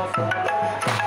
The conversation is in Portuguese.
nossa.